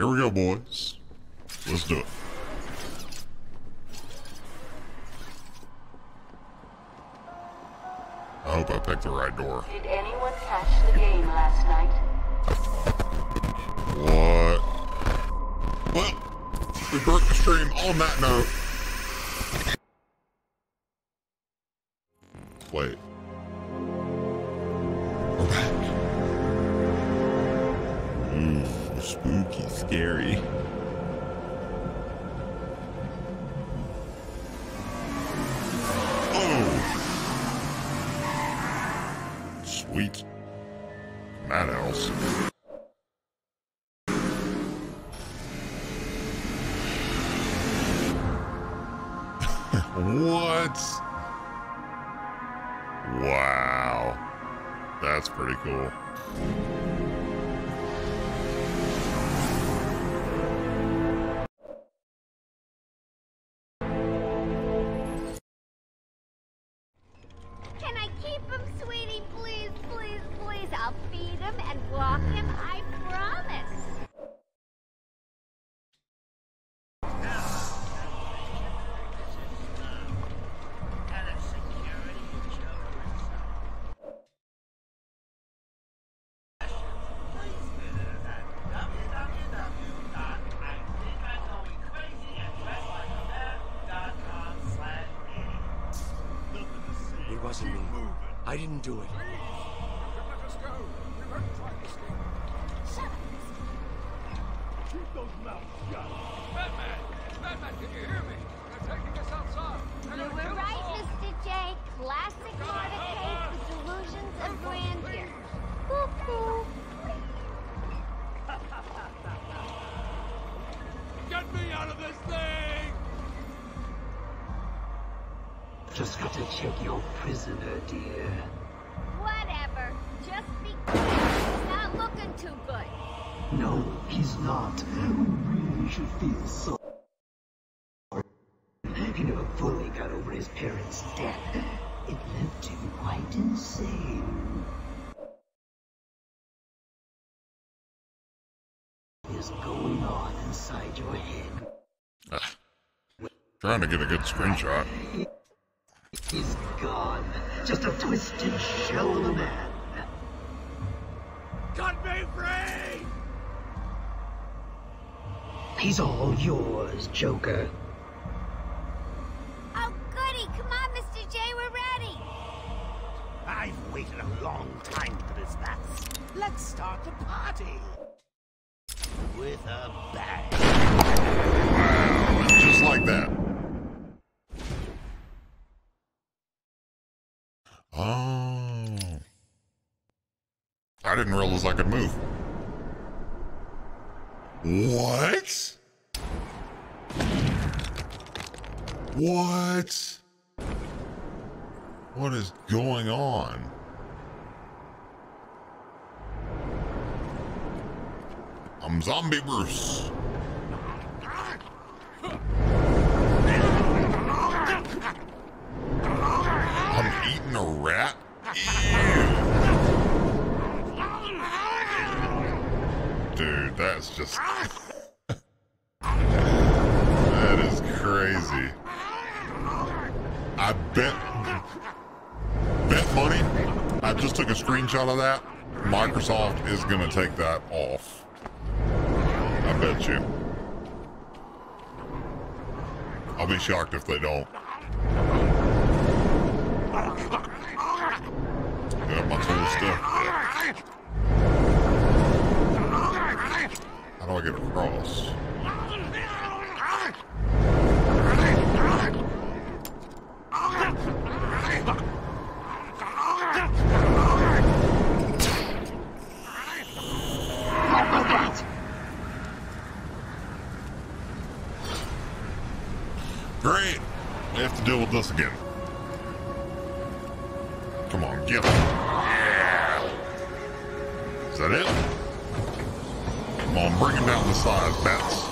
Here we go, boys. Let's do it. I hope I picked the right door. Did anyone catch the game last night? What? Well, we broke the stream on that note. Wait. Spooky, scary. Oh! Sweet. Madhouse. What? Wow. That's pretty cool. It wasn't me. I didn't do it. Keep those mouths shut. Batman! Batman, can you hear me? They're taking us outside. You were right, Mr. J. Classic Mordecai, the delusions of grandeur. Cuckoo. Get me out of this thing! Just got to check your prisoner, dear. Whatever. Just be He's not looking too good. No, he's not. We really should feel sorry. He never fully got over his parents' death. It left him quite insane. What is going on inside your head? Trying to get a good screenshot. He's gone. Just a twisted shell of a man. Cut me free! He's all yours, Joker. Oh, goody. Come on, Mr. J. We're ready. I've waited a long time for this, Bats. Let's start the party. With a bang. Just like that. Oh. I didn't realize I could move. What? What? What is going on? I'm Zombie Bruce. I'm eating a rat? Dude, that's just. that is crazy. I bet. Bet money. I just took a screenshot of that. Microsoft is going to take that off. I bet you. I'll be shocked if they don't. Got my tool stuff. How do I get across? Great. We have to deal with this again. Come on, get him. Is that it? Come on, bring him down the side, bats.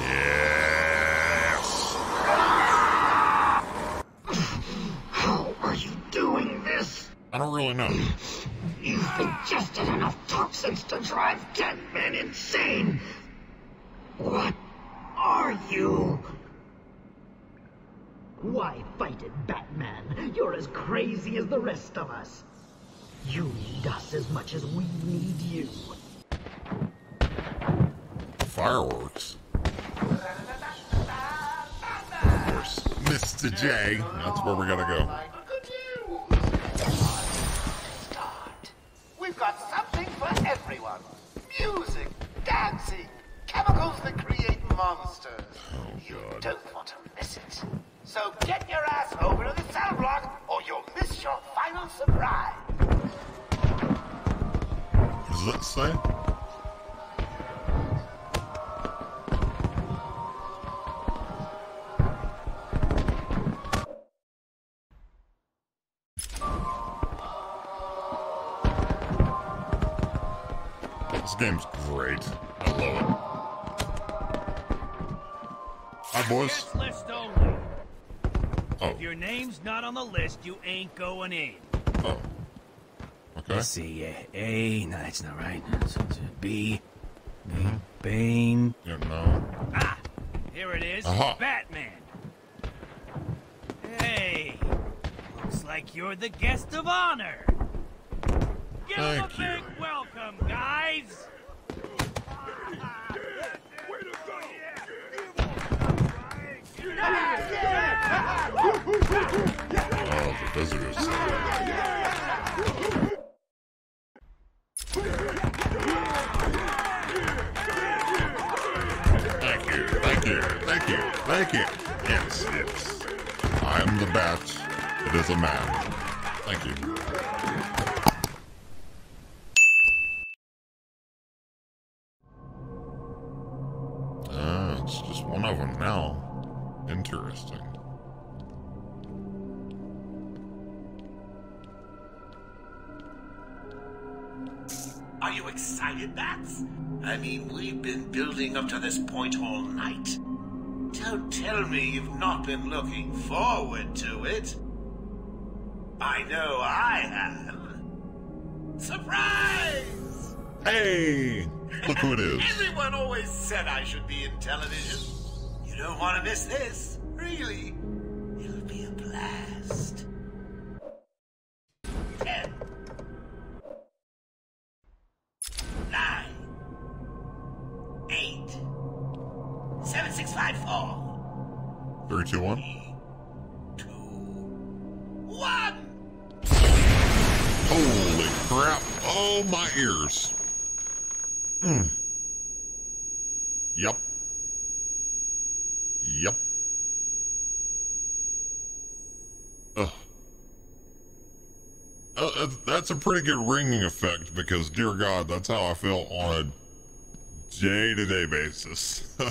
Yes. How are you doing this? I don't really know. You've ingested enough toxins to drive dead men insane. What are you? Why fight it, Batman? You're as crazy as the rest of us. You need us as much as we need you. Fireworks. Of course, Mr. J. That's where we gotta go. We've got something for everyone. Music, dancing, chemicals that create monsters. Oh, you God. don't want to miss it. So get your ass over This game's great. I love it. Hi, boys. List only. Oh, If your name's not on the list, you ain't going in. oh. Let's see. Uh, A. No, that's not right. It's, uh, B. B. Bane. Yeah, no. Ah, here it is. Aha. Batman. Hey, looks like you're the guest of honor. Give him a Thank you. big welcome, guys. Oh, the visitors. Thank you. Yes, yes. I am the bat. It is a man. Thank you. Ah, it's just one of them now. Interesting. Are you excited, Bats? I mean, we've been building up to this point all night. Don't tell me you've not been looking forward to it. I know I have. Surprise! Hey! Look who it is. Everyone always said I should be in television. You don't want to miss this, really. It'll be a blast. Oh, my ears. Mm. Yep. Yep. Ugh. Uh, uh, that's a pretty good ringing effect because, dear God, that's how I feel on a day to day basis. So.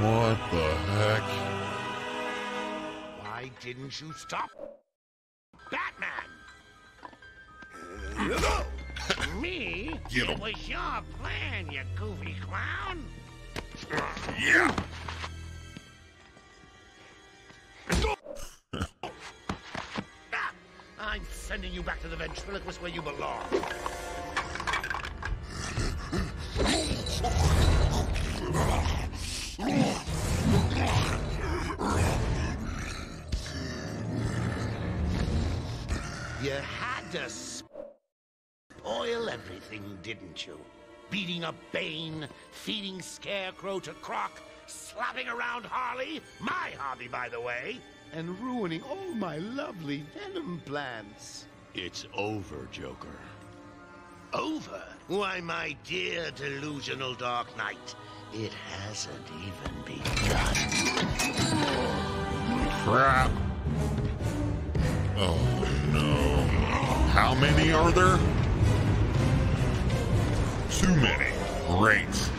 what the heck? Didn't you stop? Batman! Me? Get him. It was your plan, you goofy clown. Yeah. Ah, I'm sending you back to the ventriloquist where you belong. Had to spoil everything, didn't you? Beating up Bane, feeding Scarecrow to Croc, slapping around Harley, my hobby, by the way, and ruining all my lovely venom plants. It's over, Joker. Over? Why, my dear delusional Dark Knight, it hasn't even begun. Crap. Oh no. How many are there? Too many. Great.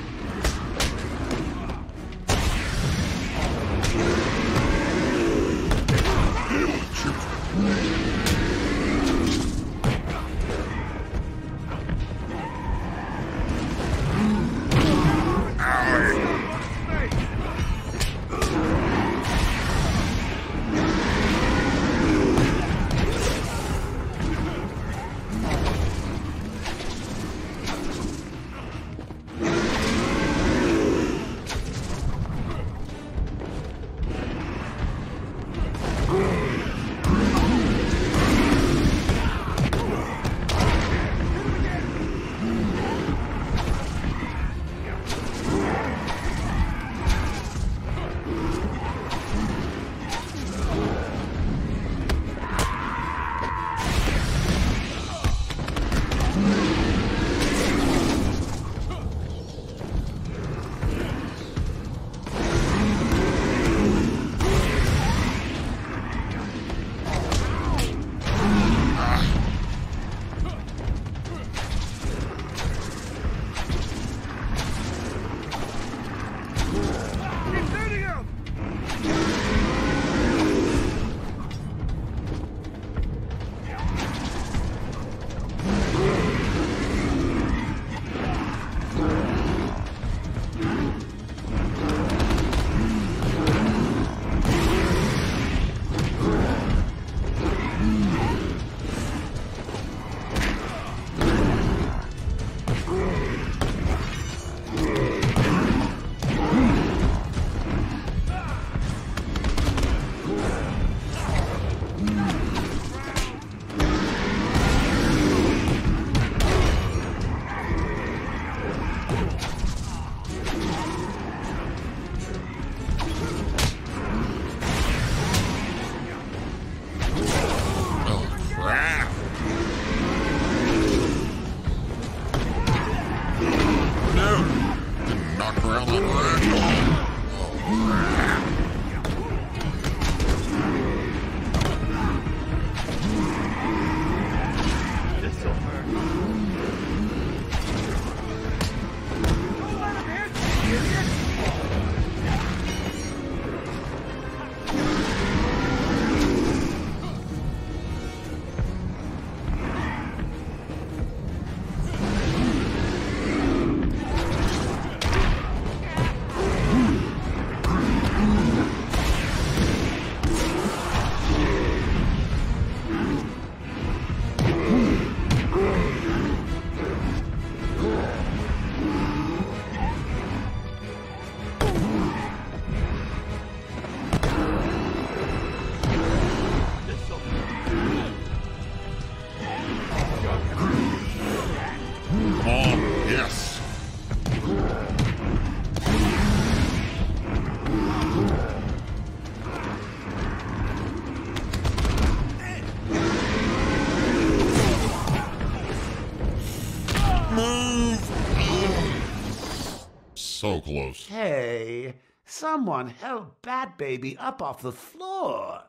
So. Hey, someone help Bat Baby up off the floor.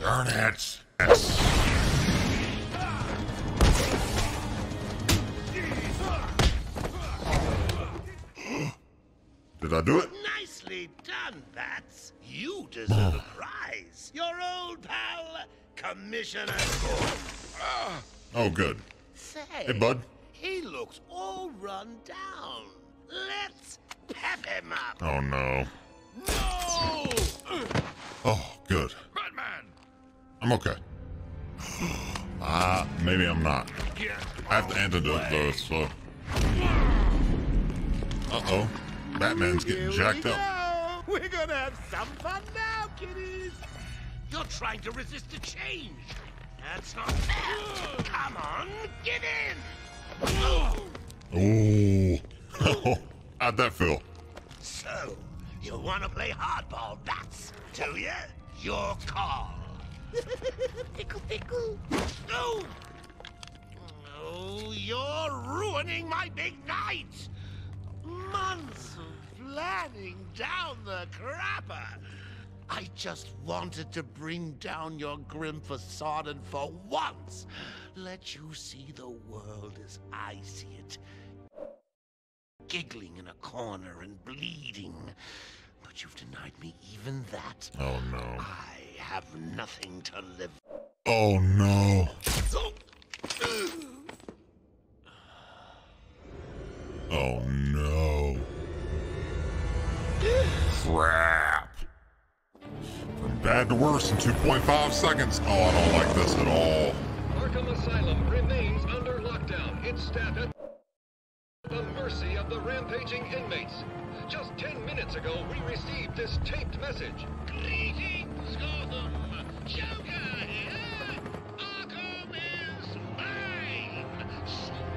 Darn it. Yes. Did I do it? Nicely done, Bats. You deserve a prize. Your old pal, Commissioner Gordon. Oh, good. Say, Hey, bud. he looks all run down. Let's pep him up. Oh, no. No! Oh, good. Batman! I'm okay. Ah, maybe I'm not. I have to antidote though, so. Uh oh. Batman's getting jacked up. Go. We're gonna have some fun now, kiddies. You're trying to resist the change. That's not fair. Come on, get in. Oh. How'd that feel? So, you want to play hardball, bats, do you? Your call. pickle, pickle. No! Oh, you're ruining my big night! Months of planning down the crapper! I just wanted to bring down your grim facade and for once let you see the world as I see it giggling in a corner and bleeding. But you've denied me even that. Oh no. I have nothing to live. Oh no. Oh no. Crap. From bad to worse in 2.5 seconds. Oh, I don't like this at all. Arkham Asylum remains under lockdown. Its staff at the mercy of the rampaging inmates. Just 10 minutes ago, we received this taped message. Greetings, Gotham. Joker here. Arkham is mine.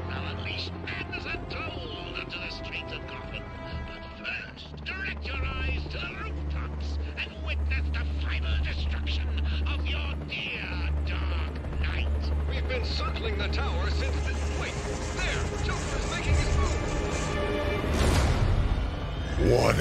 Now I'll unleash madness untold onto the streets of Gotham. But first, direct your eyes to the rooftops and witness the final destruction of your dear Dark Knight. We've been circling the tower What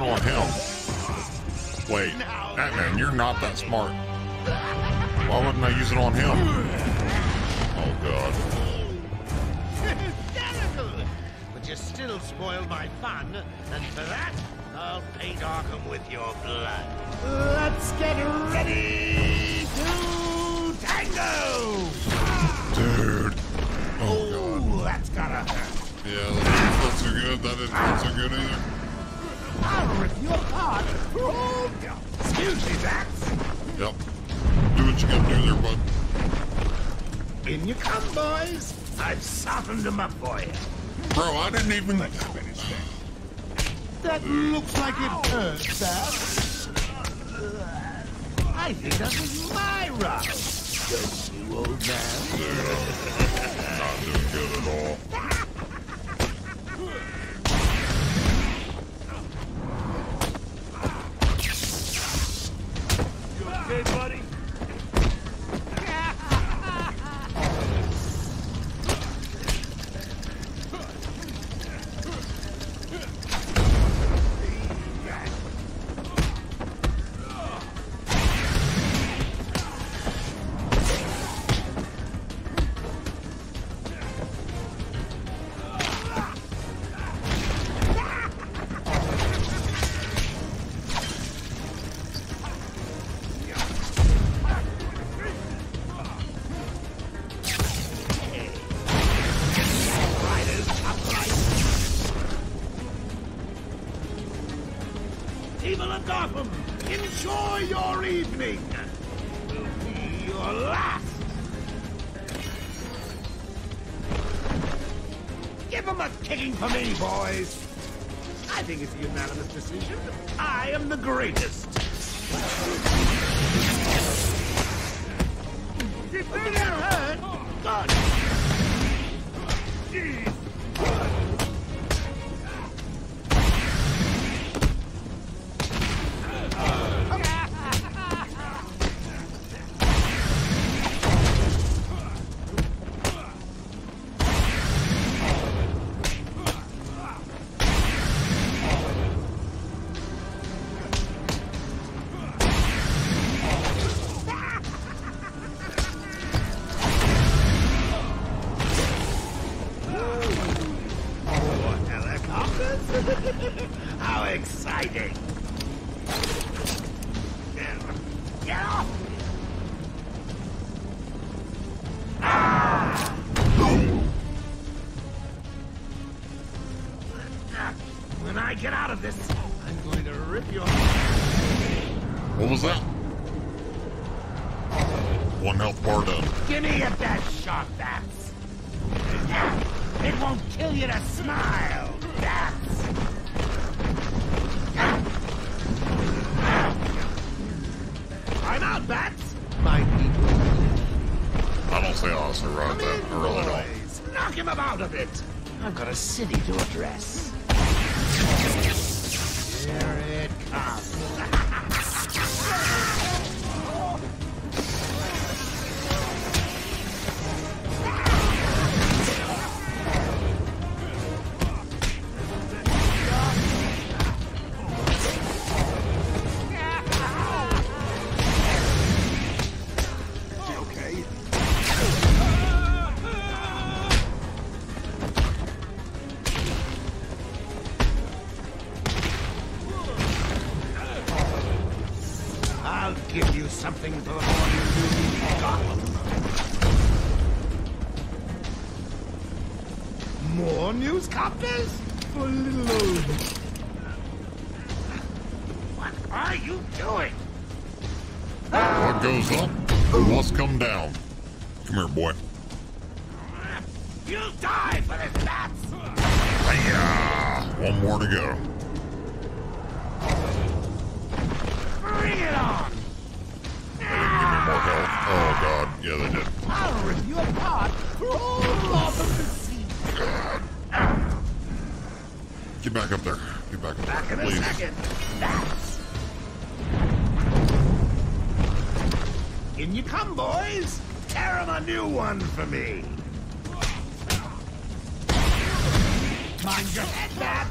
I on him? Wait, Batman, you're not that smart. Why wouldn't I use it on him? Oh god. Hysterical! But you still spoiled my fun, and for that, I'll paint Arkham with your blood. Let's get ready to tango! Dude. Oh Ooh, that's gotta hurt. Yeah, that didn't feel too good. That didn't feel so good either. I'll rip you apart. Oh, Excuse me, Bats. Yep. Do what you gotta do there, bud. In you come, boys. I've softened them up for you. Bro, I didn't even... let That that looks like it hurts, Bats. I think that was my route. Don't you, old man? Not doing good at all. People of Gotham, enjoy your evening. It will be your last. Give them a kicking for me, boys. I think it's a unanimous decision. I am the greatest. Did they hurt? Good. Jeez. I don't say I'll survive that. I really knock him about a bit. I've got a city to address. Here it comes. More newscopters? For little old... What are you doing? What goes up must come down. Come here, boy. You'll die for this, Bats! Hiya! One more to go. Bring it on! Give me more health. Oh, God. Yeah, they did. I'll rip you apart for all Gotham to Get back up there. Get back up Back in there, a second. Bats! In you come, boys! Tear him a new one for me! Mind your head, Bats!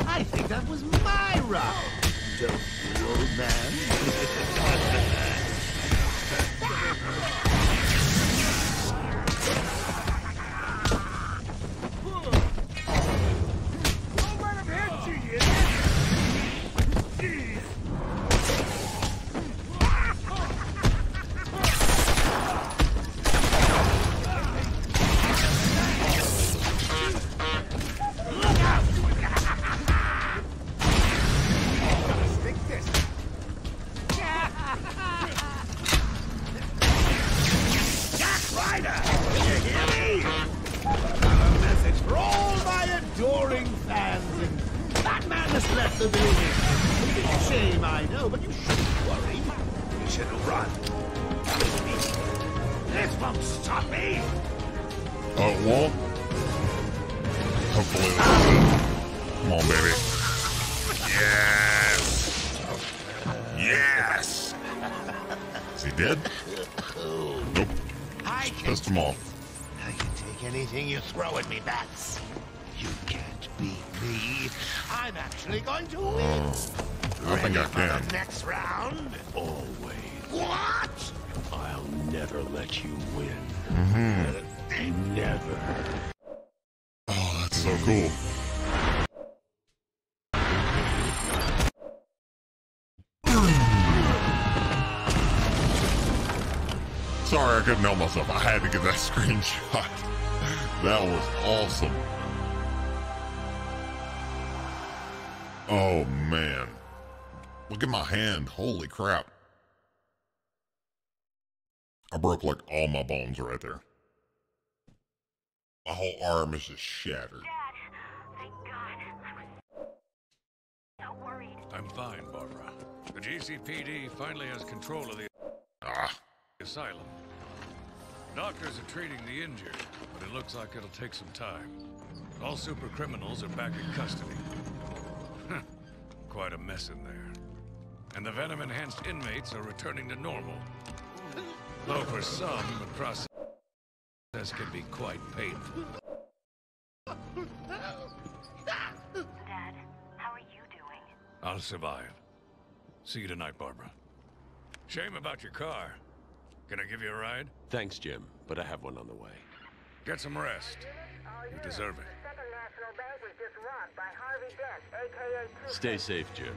I think that was my round, don't you, old man? Has left the building. It's a shame, I know, but you shouldn't worry. You should run. This won't stop me. Oh, it won't? Hopefully. Come on, baby. Yes! Yes! Is he dead? Nope. I Just pissed him off. I can take anything you throw at me, Bats. You can't beat me. I'm actually going to win. I think Ready I for can. the next round? Always. What? I'll never let you win. Mm-hmm. Never. Oh, that's so cool. Sorry, I couldn't help myself. I had to get that screenshot. That was awesome. Oh, man. Look at my hand. Holy crap. I broke like all my bones right there. My whole arm is just shattered. I'm fine, Barbara. The GCPD finally has control of the Ah. asylum. Doctors are treating the injured, but it looks like it'll take some time. All super criminals are back in custody. Quite a mess in there. And the venom-enhanced inmates are returning to normal. Though for some, the process can be quite painful. Dad, how are you doing? I'll survive. See you tonight, Barbara. Shame about your car. Can I give you a ride? Thanks, Jim, but I have one on the way. Get some rest. You deserve it. Stay safe, Jim.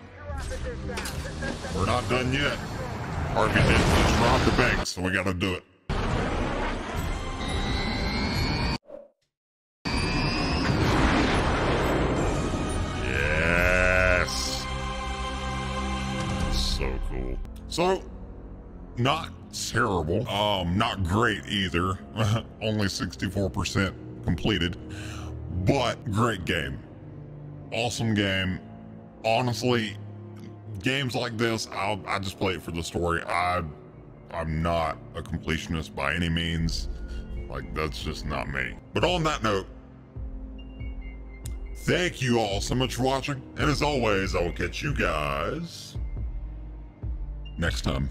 We're not done yet. Harvey did just rob the bank, so we gotta do it. Yes. So cool. So, not terrible. Um, not great either. Only 64% completed. But great game. Awesome game. Honestly, games like this, I'll, I just play it for the story. I, I'm not a completionist by any means. Like, that's just not me. But on that note, thank you all so much for watching. And as always, I will catch you guys next time.